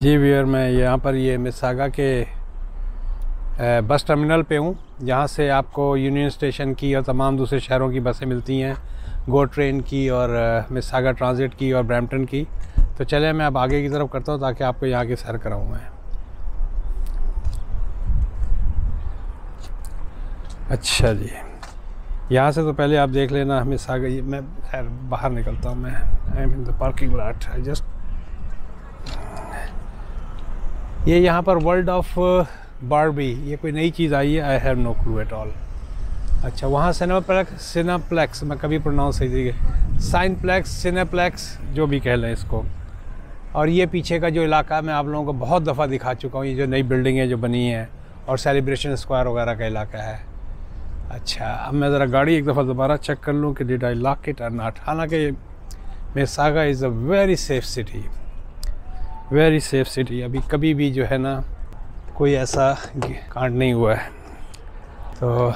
जी वीर मैं यहाँ पर ये मिसागा के बस टर्मिनल पे हूँ। जहाँ से आपको यूनियन स्टेशन की और तमाम दूसरे शहरों की बसें मिलती हैं गो ट्रेन की और मिसागा ट्रांजिट की और ब्रैम्पटन की। तो चले मैं अब आगे की तरफ़ करता हूँ ताकि आपको यहाँ की सैर कराऊँ मैं। अच्छा जी। यहाँ से तो पहले आप देख लेना मिसागा मैं खैर बाहर निकलता हूँ मैं। I am in the parking lot I just ये यहाँ पर वर्ल्ड ऑफ़ बारबी ये कोई नई चीज़ आई है? I have no clue at all अच्छा वहाँ सिनेप्लेक्स सिनेप्लेक्स मैं कभी प्रोनाउंस सही तरीके साइनप्लेक्स सिनेप्लेक्स जो भी कह लें इसको। और ये पीछे का जो इलाका है, मैं आप लोगों को बहुत दफ़ा दिखा चुका हूँ। ये जो नई बिल्डिंगें जो बनी हैं, और सेलिब्रेशन स्क्वायर वगैरह का इलाका है। अच्छा अब मैं ज़रा गाड़ी एक दफ़ा दोबारा चेक कर लूँ कि did I lock it or not हालाँकि Mississauga is a very safe city very safe city अभी कभी भी जो है ना, कोई ऐसा कांड नहीं हुआ है। तो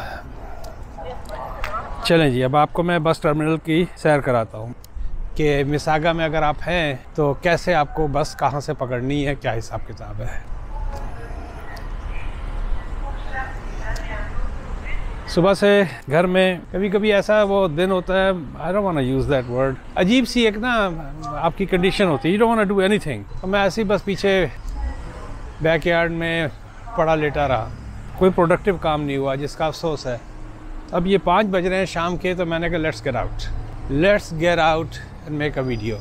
चलें जी, अब आपको मैं बस टर्मिनल की सैर कराता हूँ। कि मिसागा में अगर आप हैं तो कैसे आपको बस कहाँ से पकड़नी है, क्या हिसाब किताब है? सुबह से घर में कभी कभी ऐसा वो दिन होता है I don't want to use that word अजीब सी एक ना, आपकी कंडीशन होती है you don't want to do anything तो मैं ऐसे ही बस पीछे बैकयार्ड में पड़ा लेटा रहा। कोई प्रोडक्टिव काम नहीं हुआ, जिसका अफसोस है। अब ये पाँच बज रहे हैं शाम के तो मैंने कहा let's get out let's get out and make a video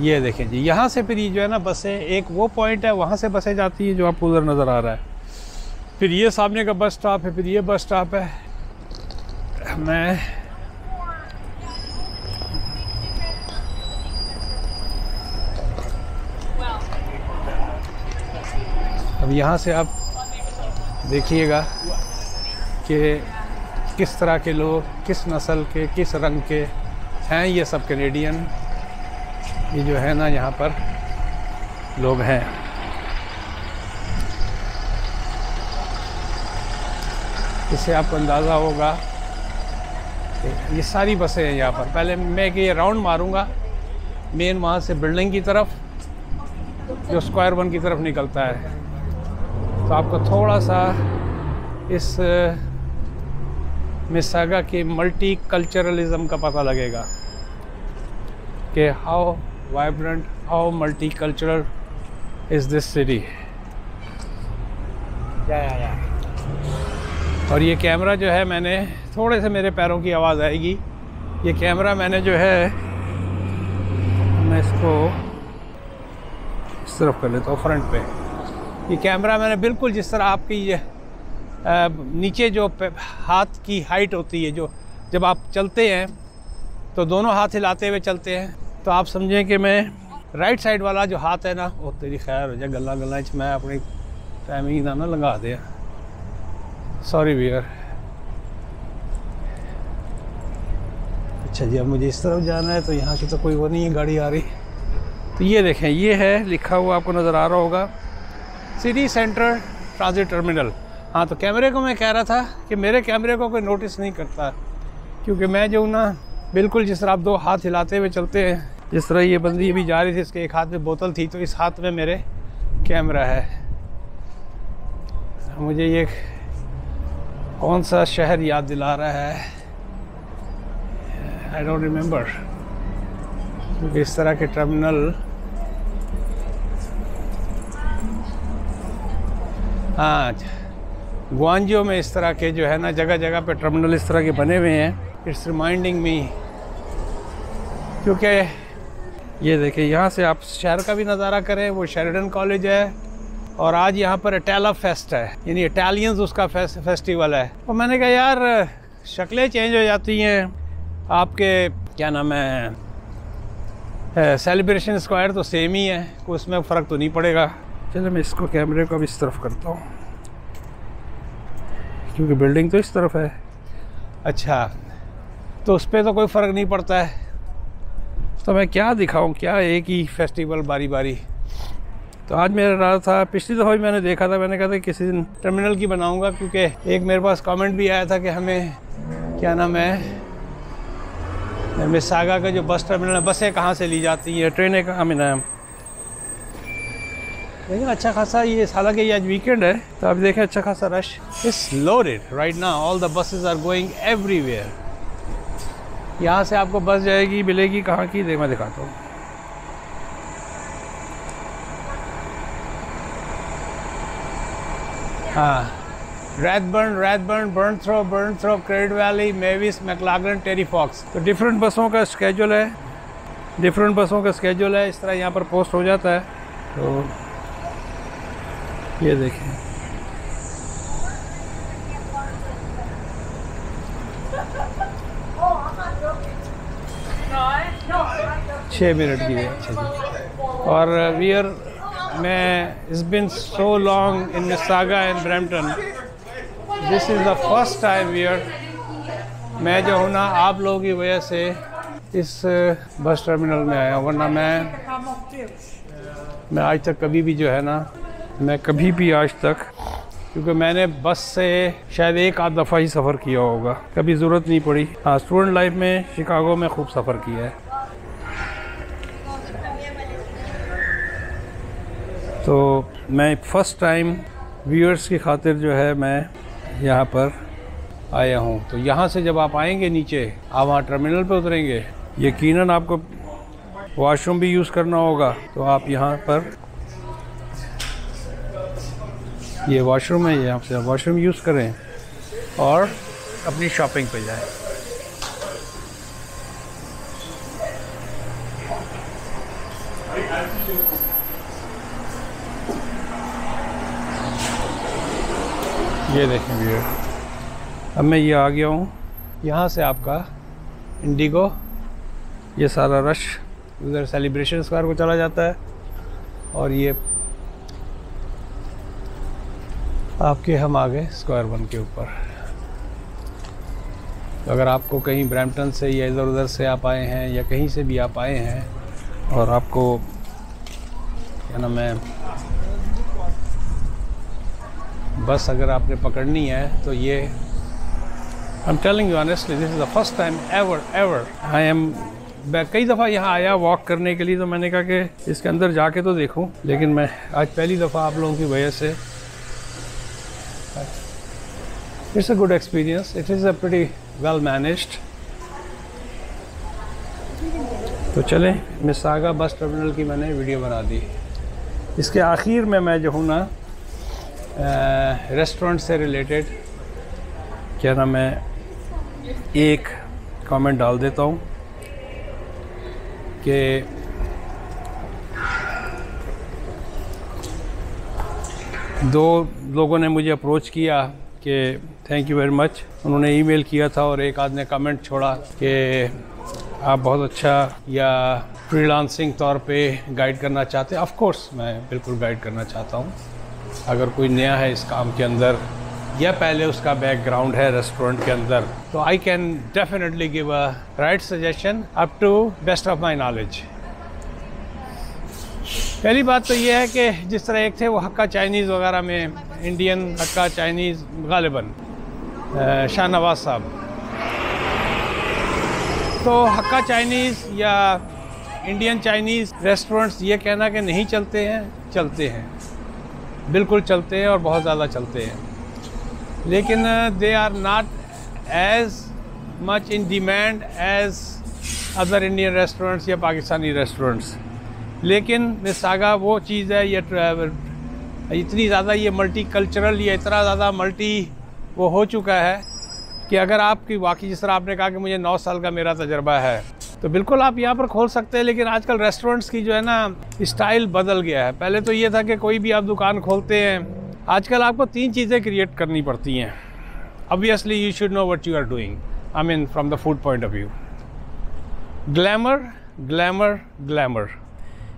ये देखें जी, यहाँ से फिर ये जो है ना, बसें, एक वो पॉइंट है, वहाँ से बसें जाती हैं जो आपको उधर नज़र आ रहा है। फिर ये सामने का बस स्टॉप है, फिर ये बस स्टॉप है। मैं अब यहाँ से आप देखिएगा कि किस तरह के लोग, किस नस्ल के, किस रंग के हैं ये सब कैनेडियन ये जो है ना यहाँ पर लोग हैं। इससे आपको अंदाज़ा होगा ये सारी बसें हैं यहाँ पर। पहले मैं कि ये राउंड मारूँगा मेन वहाँ से बिल्डिंग की तरफ़, जो स्क्वायर वन की तरफ़ निकलता है। तो आपको थोड़ा सा इस, मिसागा के मल्टी कल्चरलिज़म का पता लगेगा कि how vibrant how multicultural is this city और ये कैमरा जो है मैंने थोड़े से मेरे पैरों की आवाज़ आएगी। ये कैमरा मैंने जो है, मैं इसको इस तरफ़ कर लेता हूँ फ्रंट पे। ये कैमरा मैंने बिल्कुल जिस तरह आपकी ये नीचे जो हाथ की हाइट होती है, जो जब आप चलते हैं तो दोनों हाथ हिलाते हुए चलते हैं। तो आप समझें कि मैं राइट साइड वाला जो हाथ है ना, वो तेरी खैर हो जाए गला गला मैं अपनी टाइमिंग ना लगा दिया। सॉरी वियर अच्छा जी अब मुझे इस तरफ़ जाना है तो यहाँ की तो कोई वो नहीं है गाड़ी आ रही। तो ये देखें ये है लिखा हुआ आपको नज़र आ रहा होगा सिटी सेंटर ट्रांजिट टर्मिनल। हाँ तो कैमरे को मैं कह रहा था कि मेरे कैमरे को कोई नोटिस नहीं करता क्योंकि मैं जो ना बिल्कुल जिस तरह आप दो हाथ हिलाते हुए चलते हैं जिस तरह ये बंदी अभी जा रही थी इसके एक हाथ में बोतल थी तो इस हाथ में मेरे कैमरा है। मुझे ये कौन सा शहर याद दिला रहा है? आई डोंट रिमेम्बर क्योंकि इस तरह के टर्मिनल हाँ ग्वांजियो में इस तरह के जो है ना जगह जगह पे टर्मिनल इस तरह के बने हुए हैं। इट्स रिमाइंडिंग मी क्योंकि ये देखिए, यहाँ से आप शहर का भी नज़ारा करें, वो शेरिडन कॉलेज है। और आज यहाँ पर इटाला फेस्ट है। यानी इटालियंस उसका फेस्ट, फेस्टिवल है। और मैंने कहा यार शक्लें चेंज हो जाती हैं। आपके क्या नाम है सेलिब्रेशन स्क्वायर तो सेम ही है। कोई उसमें फ़र्क तो नहीं पड़ेगा। चलो मैं इसको कैमरे को अब इस तरफ़ करता हूँ। क्योंकि बिल्डिंग तो इस तरफ़ है। अच्छा तो उस पर तो कोई फ़र्क नहीं पड़ता है। तो मैं क्या दिखाऊँ? क्या एक ही फेस्टिवल बारी बारी तो आज मेरा रहा था, पिछली दफ़ा भी मैंने देखा था, मैंने कहा था किसी दिन टर्मिनल की बनाऊँगा, क्योंकि एक मेरे पास कमेंट भी आया था कि हमें, क्या नाम है मिसागा का जो बस टर्मिनल है, बसें कहाँ से ली जाती हैं, ट्रेनें कहाँ मिला लेकिन अच्छा खासा ये, हालाँकि ये आज वीकेंड है तो आप देखें अच्छा खासा रश इस लोडेड राइट ना all the buses are going everywhere यहाँ से आपको बस जाएगी, मिलेगी, कहाँ की देख मैं दिखाता हूँ। हाँ। Rathburn Rathburn Burnhamthorpe Burnhamthorpe Credit Valley Mavis McLaughlin Terry Fox तो डिफरेंट बसों का स्केजूल है। डिफरेंट बसों का स्केजूल है। इस तरह यहाँ पर पोस्ट हो जाता है। तो ये देखें। छः मिनट की है और वियर मैं इस been so long in Mississauga and Brampton this is the first time where मैं जो हूँ ना, आप लोगों की वजह से इस बस टर्मिनल में आया वरना मैं मैं आज तक कभी भी जो है ना, मैं कभी भी आज तक, क्योंकि मैंने बस से शायद एक आध दफ़ा ही सफ़र किया होगा। कभी ज़रूरत नहीं पड़ी। हाँ स्टूडेंट लाइफ में शिकागो में खूब सफ़र किया है। तो मैं फ़र्स्ट टाइम व्यूअर्स की खातिर जो है मैं यहाँ पर आया हूँ। तो यहाँ से जब आप आएँगे नीचे आप वहाँ टर्मिनल पर उतरेंगे, यकीनन आपको वॉशरूम भी यूज़ करना होगा। तो आप यहाँ पर ये वॉशरूम है यहाँ से वॉशरूम यूज़ करें और अपनी शॉपिंग पे जाएँ। ये देखें भैया। अब मैं ये आ गया हूँ। यहाँ से आपका इंडिगो, ये सारा रश, उधर सेलिब्रेशन स्क्वायर को चला जाता है। और ये आपके हम आ गए स्क्वायर वन के ऊपर। तो अगर आपको कहीं ब्रैम्पटन से या इधर उधर से आप आए हैं या कहीं से भी आप आए हैं, और आपको, क्या नाम है बस अगर आपने पकड़नी है तो ये I am telling you honestly this is the first time ever ever I am मैं कई दफ़ा यहाँ आया वॉक करने के लिए तो मैंने कहा कि इसके अंदर जाके तो देखूँ, लेकिन मैं आज पहली दफ़ा आप लोगों की वजह से it's a good experience it is a pretty well managed तो चलें, मिसागा बस टर्मिनल की मैंने वीडियो बना दी। इसके आखिर में मैं जो हूँ ना रेस्टोरेंट से रिलेटेड क्या नाम है एक कमेंट डाल देता हूँ कि दो लोगों ने मुझे अप्रोच किया कि थैंक यू वेरी मच उन्होंने ईमेल किया था और एक आदमी ने कमेंट छोड़ा कि आप बहुत अच्छा या फ्रीलांसिंग तौर पे गाइड करना चाहते हैं। ऑफ़ कोर्स मैं बिल्कुल गाइड करना चाहता हूँ। अगर कोई नया है इस काम के अंदर, या पहले उसका बैकग्राउंड है रेस्टोरेंट के अंदर तो I can definitely give a right suggestion up to best of my knowledge पहली बात तो ये है कि जिस तरह एक थे, वो हक्का चाइनीज़ वगैरह में इंडियन हक्का चाइनीज़ गालिबन शाहनवाज साहब। तो हक्का चाइनीज़ या इंडियन चाइनीज़ रेस्टोरेंट्स ये कहना कि नहीं चलते हैं चलते हैं। बिल्कुल चलते हैं और बहुत ज़्यादा चलते हैं। लेकिन they are not as much in demand as other Indian restaurants या पाकिस्तानी रेस्टोरेंट्स लेकिन मिसागा वो चीज़ है, ये इतनी ज़्यादा ये मल्टी कल्चरल या इतना ज़्यादा मल्टी वो हो चुका है कि अगर आपकी वाकई जिस तरह आपने कहा कि मुझे नौ साल का मेरा तजर्बा है तो बिल्कुल आप यहाँ पर खोल सकते हैं, लेकिन आजकल रेस्टोरेंट्स की जो है ना स्टाइल बदल गया है। पहले तो ये था कि कोई भी आप दुकान खोलते हैं, आजकल आपको तीन चीज़ें क्रिएट करनी पड़ती हैं। Obviously you should know what you are doing I mean from the food point of view glamour glamour glamour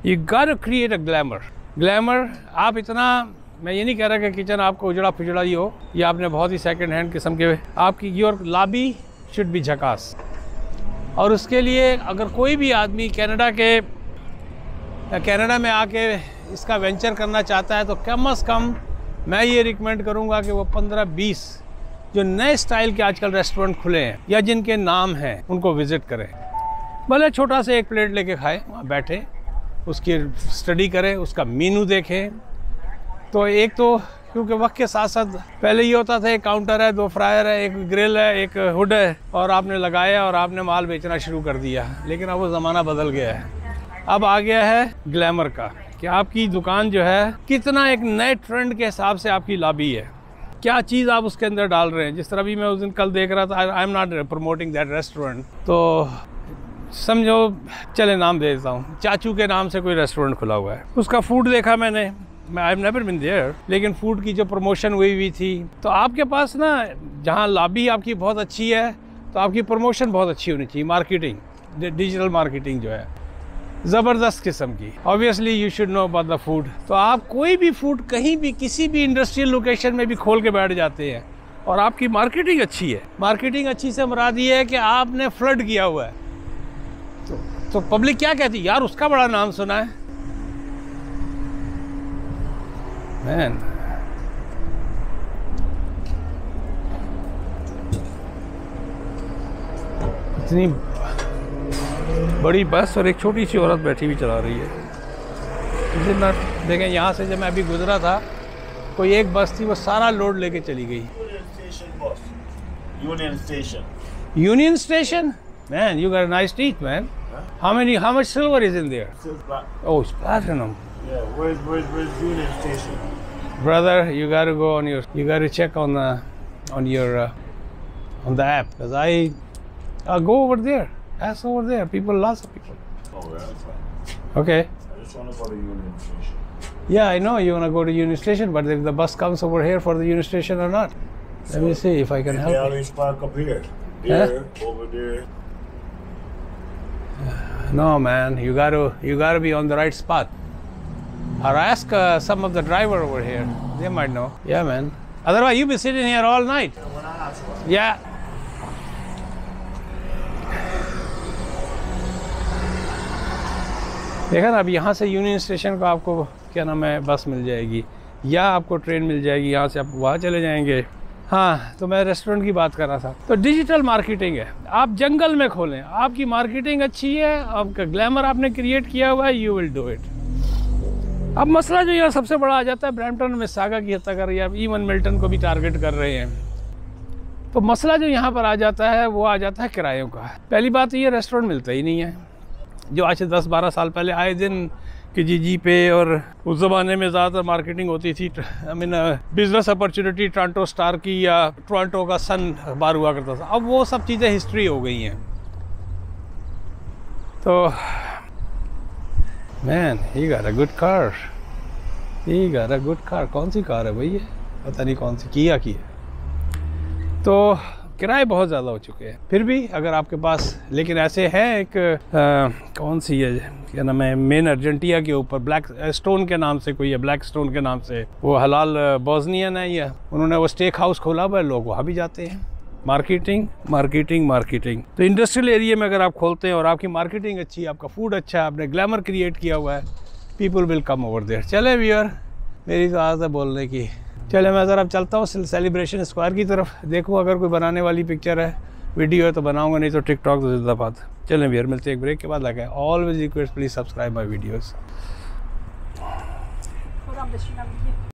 you got create a glamour glamour आप इतना, मैं ये नहीं कह रहा कि किचन आपको उजड़ा फिजड़ा ही हो, या आपने बहुत ही सेकंड हैंड किस्म के, आपकी योर लाबी शुड बी झकास और उसके लिए अगर कोई भी आदमी कनाडा के कनाडा में आके इसका वेंचर करना चाहता है तो कम अज़ कम मैं ये रिकमेंड करूँगा कि वो पंद्रह बीस जो नए स्टाइल के आजकल रेस्टोरेंट खुले हैं, या जिनके नाम हैं, उनको विज़िट करें। भले छोटा सा एक प्लेट लेके खाए, वहाँ बैठे, उसकी स्टडी करें, उसका मीनू देखें। तो एक तो क्योंकि वक्त के साथ साथ पहले ये होता था, एक काउंटर है, दो फ्रायर है, एक ग्रिल है, एक हुड है, और आपने लगाया और आपने माल बेचना शुरू कर दिया। लेकिन अब वो ज़माना बदल गया है। अब आ गया है ग्लैमर का, कि आपकी दुकान जो है, कितना एक नए ट्रेंड के हिसाब से आपकी लाबी है। क्या चीज़ आप उसके अंदर डाल रहे हैं? जिस तरह भी मैं उस दिन कल देख रहा था I am not promoting that restaurant तो समझो, चले नाम दे देता हूँ। चाचू के नाम से कोई रेस्टोरेंट खुला हुआ है। उसका फ़ूड देखा मैंने आई नेवर बिन देयर लेकिन फ़ूड की जो प्रमोशन हुई हुई थी तो आपके पास ना जहाँ लॉबी आपकी बहुत अच्छी है तो आपकी प्रमोशन बहुत अच्छी होनी चाहिए मार्केटिंग डिजिटल मार्केटिंग जो है ज़बरदस्त किस्म की। Obviously you should know about the food तो आप कोई भी फ़ूड कहीं भी किसी भी इंडस्ट्रियल लोकेशन में भी खोल के बैठ जाते हैं और आपकी मार्केटिंग अच्छी है। मार्केटिंग अच्छी से मुराद ये है कि आपने फ्लड किया हुआ है। तो, तो पब्लिक क्या कहती है? यार उसका बड़ा नाम सुना है। मैन इतनी बड़ी बस और एक छोटी सी औरत बैठी हुई चला रही है। इसी ना देखें यहाँ से जब मैं अभी गुजरा था कोई एक बस थी वो सारा लोड लेके चली गई। Union Station. Union Station man you got nice teeth man how many how much silver is in there. Oh, it's platinum. Yeah, where's where's where's Union Station? Brother, you got to go on your you got to check on the on your uh, on the app because I uh, go over there. Ask over there. People, lots of people. Oh, yeah, that's fine. Okay. I just want to go to Union Station. Yeah, I know you want to go to Union Station, but if the bus comes over here for the Union Station or not, let me see if I can They help. you. always park up here. There, over there. No, man, you got to you got to be on the right spot. Or ask uh, some of the driver over here. They might know. Yeah, man. Otherwise, you be sitting here all night. Yeah. देखा ना अब यहाँ से union station को आपको क्या नाम है बस मिल जाएगी या आपको ट्रेन मिल जाएगी यहाँ से आप वहाँ चले जाएँगे हाँ तो मैं रेस्टोरेंट की बात कर रहा था तो डिजिटल मार्केटिंग है आप जंगल में खोलें आपकी मार्केटिंग अच्छी है आपका ग्लैमर आपने क्रिएट किया हुआ है यू विल डू इट अब मसला जो यहाँ सबसे बड़ा आ जाता है ब्रैम्पटन में सागा की हत्या कर रही है। अब इवन मिल्टन को भी टारगेट कर रहे हैं। तो मसला जो यहाँ पर आ जाता है, वो आ जाता है किरायों का। पहली बात तो ये रेस्टोरेंट मिलता ही नहीं है। जो आज से दस बारह साल पहले आए दिन कि जी जी पे और उस ज़माने में ज़्यादातर मार्केटिंग होती थी। I mean business opportunity Toronto Star की या टोरंटो का सन अखबार हुआ करता था। अब वो सब चीज़ें हिस्ट्री हो गई हैं। तो मैन ही गार अ गुड कार ही गार अ गुड कार कौन सी कार है भाई ये पता नहीं कौन सी किया की है। तो किराए बहुत ज़्यादा हो चुके हैं। फिर भी अगर आपके पास लेकिन ऐसे हैं एक अ, कौन सी है? क्या नाम है? मेन अर्जेंटिया के ऊपर ब्लैक स्टोन के नाम से कोई है ब्लैक स्टोन के नाम से। वो हलाल बॉजनियन है ये। उन्होंने वो स्टेक हाउस खोला हुआ है लोग वहाँ भी जाते हैं। Marketing marketing marketing. तो इंडस्ट्रियल एरिया में अगर आप खोलते हैं और आपकी मार्केटिंग अच्छी है, आपका फ़ूड अच्छा है, आपने ग्लैमर क्रिएट किया हुआ है people will come over there चले व्यूअर मेरी तो आदत है बोलने की। चले मैं ज़रा चलता हूँ सेलिब्रेशन स्क्वायर की तरफ़। देखूँ अगर कोई बनाने वाली पिक्चर है वीडियो है तो बनाऊँगा, नहीं तो टिकटॉक तो जिंदाबाद। चलें भैया मिलते हैं एक ब्रेक के बाद, लगा always request please subscribe my videos